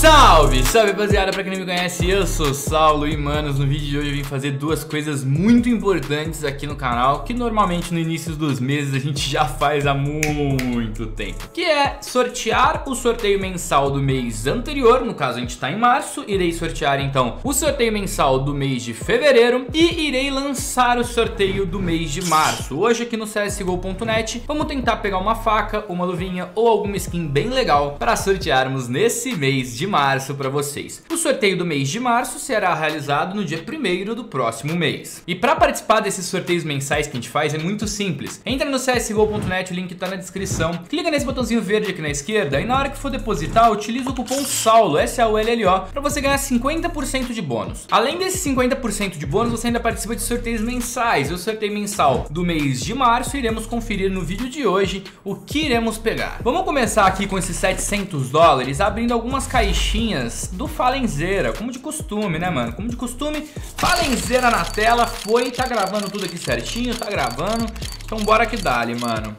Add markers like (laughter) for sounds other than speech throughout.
Salve, salve rapaziada, pra quem não me conhece, eu sou Saulo e manos, no vídeo de hoje eu vim fazer duas coisas muito importantes aqui no canal Que normalmente no início dos meses a gente (laughs) já faz há muito tempo Que é sortear o sorteio mensal do mês anterior, no caso a gente tá em março Irei sortear então o sorteio mensal do mês de fevereiro E irei lançar o sorteio do mês de março. Hoje aqui no CSGO.net vamos tentar pegar uma faca, uma luvinha ou alguma skin bem legal Para sortearmos nesse mês de março para vocês. O sorteio do mês de março será realizado no dia 1 do próximo mês. E para participar desses sorteios mensais que a gente faz é muito simples. Entra no csgo.net, o link tá na descrição. Clica nesse botãozinho verde aqui na esquerda e na hora que for depositar, utiliza o cupom SAULO, S-A-U-L-L-O, para você ganhar 50% de bônus. Além desses 50% de bônus, você ainda participa de sorteios mensais. O sorteio mensal do mês de março iremos conferir no vídeo de hoje o que iremos pegar. Vamos começar aqui com esses 700 dólares, abrindo algumas caixinhas caixinhas do Falenzeira, como de costume, né, mano? Como de costume, Falenzeira na tela, foi, tá gravando tudo aqui certinho, tá gravando. Então bora que dali, mano.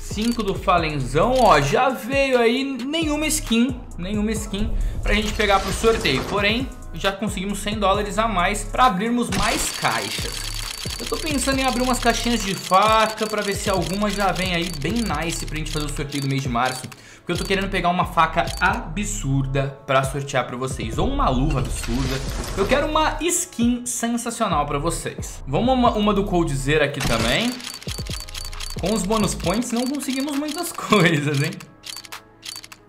5 do Falenzão, ó, já veio aí nenhuma skin, nenhuma skin pra gente pegar pro sorteio. Porém, já conseguimos 100 dólares a mais pra abrirmos mais caixas. Eu tô pensando em abrir umas caixinhas de faca pra ver se alguma já vem aí bem nice pra gente fazer o sorteio do mês de março. Porque eu tô querendo pegar uma faca absurda pra sortear pra vocês. Ou uma luva absurda. Eu quero uma skin sensacional pra vocês. Vamos uma, uma do Coldzera aqui também. Com os bonus points não conseguimos muitas (laughs) coisas, hein?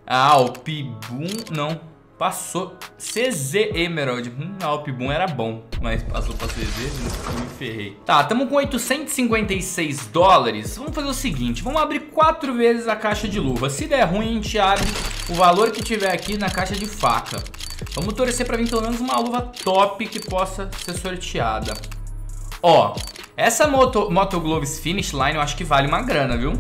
Ah, o Pibum... Não. Passou CZ Emerald. Hum, a Alpboom era bom, mas passou pra CZ, me ferrei. Tá, tamo com 856 dólares. Vamos fazer o seguinte, vamos abrir quatro vezes a caixa de luva. Se der ruim, a gente abre o valor que tiver aqui na caixa de faca. Vamos torcer pra vir pelo menos uma luva top que possa ser sorteada. Ó, essa Moto, Moto Gloves Finish Line eu acho que vale uma grana, viu?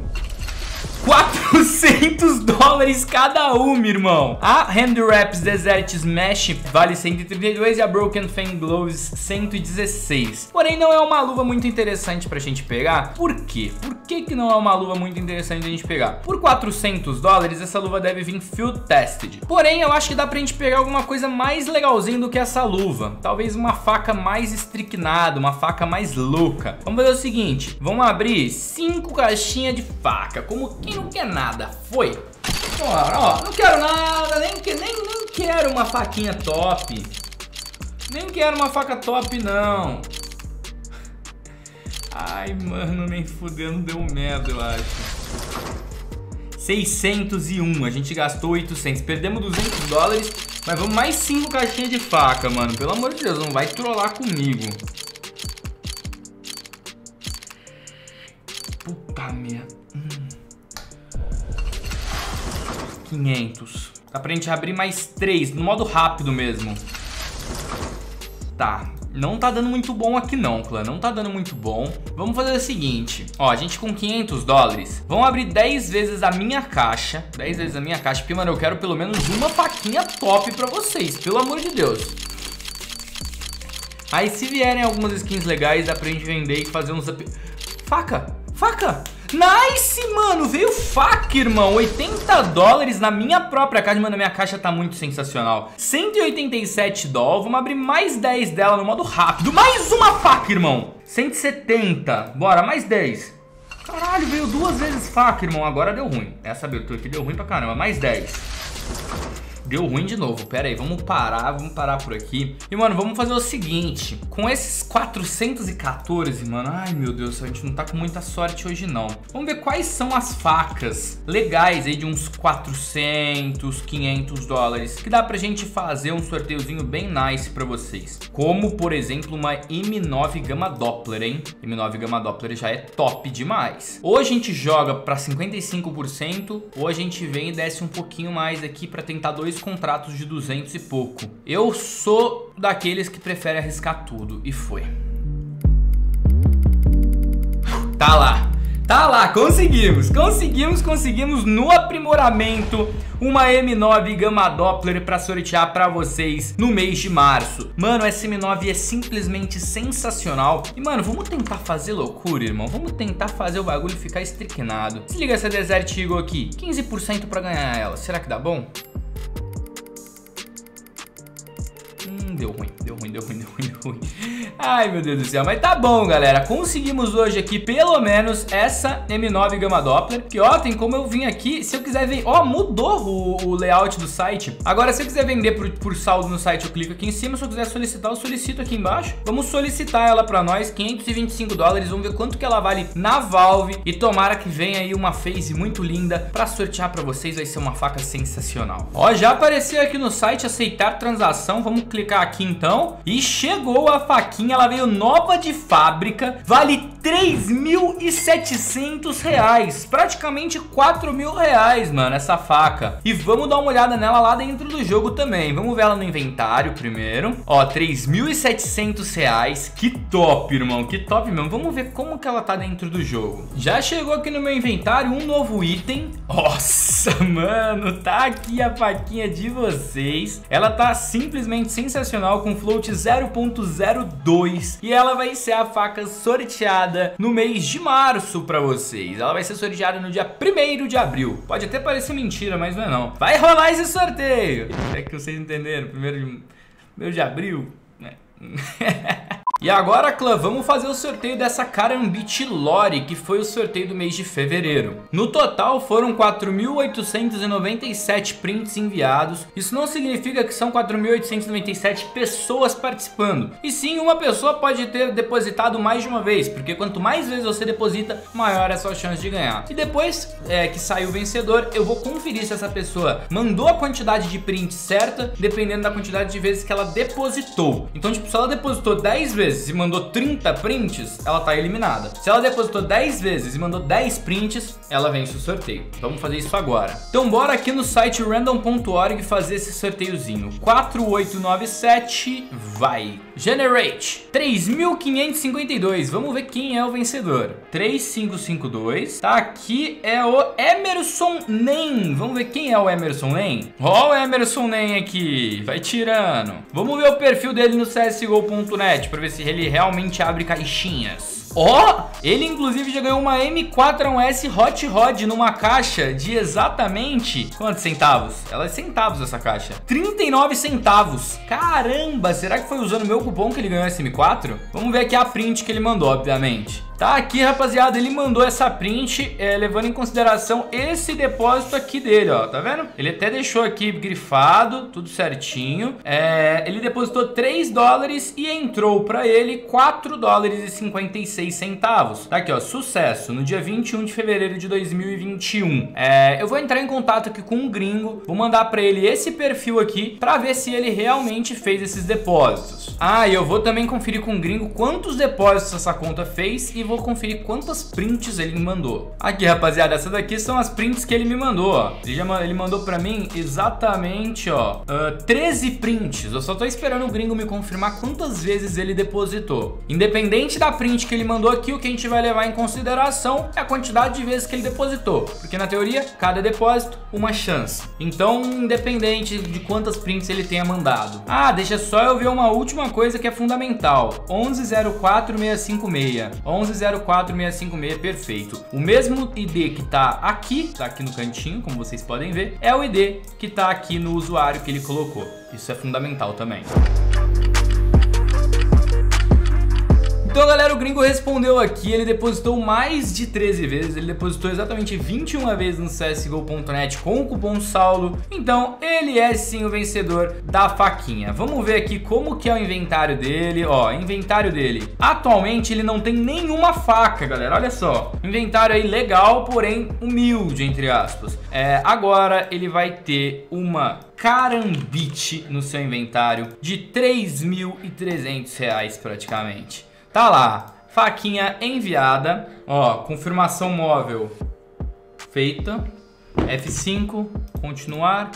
400 dólares cada uma, irmão. A Hand Wraps Desert Smash vale 132 e a Broken Fang Gloves 116. Porém, não é uma luva muito interessante pra gente pegar. Por quê? Por que, que não é uma luva muito interessante a gente pegar? Por 400 dólares, essa luva deve vir Field Tested. Porém, eu acho que dá pra gente pegar alguma coisa mais legalzinha do que essa luva. Talvez uma faca mais estricnada, uma faca mais louca. Vamos fazer o seguinte, vamos abrir 5 caixinhas de faca. Como quem não quer nada. Foi. Ó, ó, não quero nada, nem, nem, nem quero uma faquinha top. Nem quero uma faca top, não. Ai, mano, nem fudendo deu merda, eu acho. 601, a gente gastou 800, perdemos 200 dólares, mas vamos mais 5 caixinhas de faca, mano. Pelo amor de Deus, não vai trollar comigo. Puta merda. 500. Dá pra gente abrir mais 3, no modo rápido mesmo. Tá, não tá dando muito bom aqui não, clã, não tá dando muito bom. Vamos fazer o seguinte, ó, a gente com 500 dólares, vamos abrir 10 vezes a minha caixa, 10 vezes a minha caixa, porque, mano, eu quero pelo menos uma faquinha top pra vocês, pelo amor de Deus. Aí se vierem algumas skins legais, dá pra gente vender e fazer uns... Faca! Faca! Nice, mano. Veio faca, irmão. 80 dólares na minha própria caixa. Mano, a minha caixa tá muito sensacional. 187 dólares. Vamos abrir mais 10 dela no modo rápido. Mais uma faca, irmão. 170. Bora, mais 10. Caralho, veio duas vezes faca, irmão. Agora deu ruim. Essa abertura aqui deu ruim pra caramba. Mais 10. Deu ruim de novo. Pera aí, vamos parar, vamos parar por aqui. E, mano, vamos fazer o seguinte. Com esses 414, mano... Ai, meu Deus, a gente não tá com muita sorte hoje, não. Vamos ver quais são as facas legais aí de uns 400, 500 dólares. Que dá pra gente fazer um sorteiozinho bem nice pra vocês. Como, por exemplo, uma M9 Gamma Doppler, hein? M9 Gamma Doppler já é top demais. Ou a gente joga pra 55%, ou a gente vem e desce um pouquinho mais aqui pra tentar dois contratos de 200 e pouco. Eu sou daqueles que preferem arriscar tudo e foi. Tá lá. Tá lá, conseguimos, conseguimos, conseguimos no aprimoramento uma M9 Gamma Doppler para sortear para vocês no mês de março. Mano, essa M9 é simplesmente sensacional. E, mano, vamos tentar fazer loucura, irmão. Vamos tentar fazer o bagulho ficar estricnado. Se liga essa Desert Eagle aqui, 15% para ganhar ela. Será que dá bom? Deu ruim, deu ruim, deu ruim, deu ruim, deu ruim. Ai, meu Deus do céu. Mas tá bom, galera. Conseguimos hoje aqui, pelo menos, essa M9 Gamma Doppler. Que, ó, tem como eu vim aqui. Se eu quiser ver... Ó, mudou o, o, layout do site. Agora, se eu quiser vender por, por saldo no site, eu clico aqui em cima. Se eu quiser solicitar, eu solicito aqui embaixo. Vamos solicitar ela pra nós. 525 dólares. Vamos ver quanto que ela vale na Valve. E tomara que venha aí uma face muito linda pra sortear pra vocês. Vai ser uma faca sensacional. Ó, já apareceu aqui no site aceitar transação. Vamos clicar aqui então. E chegou a faquinha, ela veio nova de fábrica, vale 3.700 reais, praticamente 4 mil reais, mano, essa faca. E vamos dar uma olhada nela lá dentro do jogo também, vamos ver ela no inventário primeiro. Ó, 3.700 reais, que top, irmão, que top mesmo. Vamos ver como que ela tá dentro do jogo. Já chegou aqui no meu inventário um novo item. Nossa, (laughs) mano, tá aqui a faquinha de vocês. Ela tá simplesmente sensacional com float 0.02 e ela vai ser a faca sorteada no mês de março para vocês. Ela vai ser sorteada no dia 1 de abril. Pode até parecer mentira, mas não é não. Vai rolar esse sorteio. É que vocês entenderam, primeiro de, primeiro de abril, né? (laughs) E agora, clã, vamos fazer o sorteio dessa Carambit Lore, que foi o sorteio do mês de fevereiro. No total, foram 4.897 prints enviados. Isso não significa que são 4.897 pessoas participando. E sim, uma pessoa pode ter depositado mais de uma vez, porque quanto mais vezes você deposita, maior é a sua chance de ganhar. E depois é, que sai o vencedor, eu vou conferir se essa pessoa mandou a quantidade de prints certa, dependendo da quantidade de vezes que ela depositou. Então, tipo, se ela depositou 10 vezes, vezes e mandou 30 prints, ela tá eliminada. Se ela depositou 10 vezes e mandou 10 prints, ela vence o sorteio. Vamos fazer isso agora. Então bora aqui no site random.org fazer esse sorteiozinho. 4897, vai. Generate 3552. Vamos ver quem é o vencedor. 3552. Tá aqui é o Emerson Nem. Vamos ver quem é o Emerson Nem. Ó o Emerson Nem aqui. Vai tirando. Vamos ver o perfil dele no csgo.net para ver se ele realmente abre caixinhas. Ó, oh, ele inclusive já ganhou uma M4A1S Hot Rod numa caixa de exatamente quantos centavos? Ela é centavos essa caixa. 39 centavos. Caramba, será que foi usando meu cupom que ele ganhou esse M4? Vamos ver aqui a print que ele mandou, obviamente. Tá aqui, rapaziada, ele mandou essa print é, levando em consideração esse depósito aqui dele, ó, tá vendo? Ele até deixou aqui grifado, tudo certinho. É, ele depositou 3 dólares e entrou pra ele 4 dólares e 56 centavos. Tá aqui, ó, sucesso, no dia 21 de fevereiro de 2021. É, eu vou entrar em contato aqui com um gringo, vou mandar pra ele esse perfil aqui pra ver se ele realmente fez esses depósitos. Ah, e eu vou também conferir com o gringo quantos depósitos essa conta fez e vou conferir quantas prints ele me mandou. Aqui, rapaziada, essas daqui são as prints que ele me mandou, ó. Ele, já, ele mandou pra mim exatamente, ó, uh, 13 prints. Eu só tô esperando o gringo me confirmar quantas vezes ele depositou. Independente da print que ele mandou aqui, o que a gente vai levar em consideração é a quantidade de vezes que ele depositou. Porque na teoria, cada depósito, uma chance. Então, independente de quantas prints ele tenha mandado. Ah, deixa só eu ver uma última coisa que é fundamental. 1104656. 11 04656, perfeito. O mesmo ID que tá aqui, tá aqui no cantinho, como vocês podem ver, é o ID que tá aqui no usuário que ele colocou. Isso é fundamental também. Então, galera, o gringo respondeu aqui, ele depositou mais de 13 vezes, ele depositou exatamente 21 vezes no CSGO.net com o cupom saldo, então ele é sim o vencedor da faquinha. Vamos ver aqui como que é o inventário dele, ó, inventário dele. Atualmente ele não tem nenhuma faca, galera, olha só. Inventário aí legal, porém humilde, entre aspas. É, agora ele vai ter uma carambite no seu inventário de 3.300 reais praticamente. Tá lá, faquinha enviada, ó, confirmação móvel feita, F5, continuar,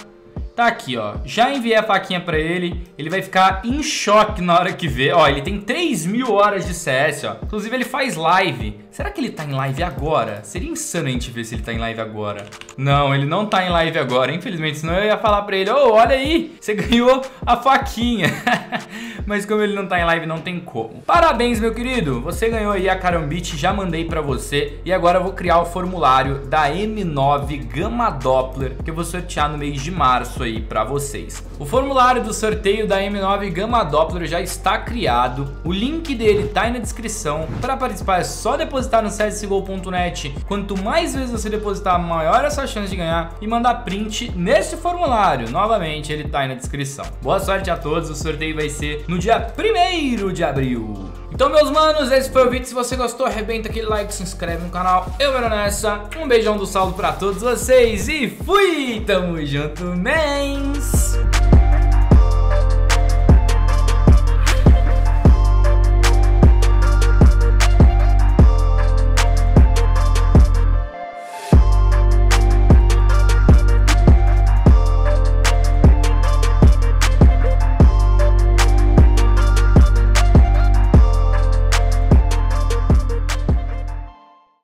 Tá aqui, ó. Já enviei a faquinha pra ele. Ele vai ficar em choque na hora que vê. Ó, ele tem 3 mil horas de CS, ó. Inclusive, ele faz live. Será que ele tá em live agora? Seria insano a gente ver se ele tá em live agora. Não, ele não tá em live agora, infelizmente. Senão eu ia falar pra ele, ô, oh, olha aí, você ganhou a faquinha. (laughs) mas como ele não tá em live, não tem como. Parabéns, meu querido! Você ganhou aí a Carambit, já mandei pra você. E agora eu vou criar o formulário da M9 Gamma Doppler, que eu vou sortear no mês de março aí pra vocês. O formulário do sorteio da M9 Gamma Doppler já está criado. O link dele tá aí na descrição. Para participar é só depositar no csgo.net. Quanto mais vezes você depositar, maior a sua chance de ganhar e mandar print nesse formulário. Novamente, ele tá aí na descrição. Boa sorte a todos, o sorteio vai ser no dia 1 de abril. Então, meus manos, esse foi o vídeo. Se você gostou, arrebenta aquele like, se inscreve no canal. Eu vou nessa. Um beijão do saldo pra todos vocês e fui! Tamo junto, mens!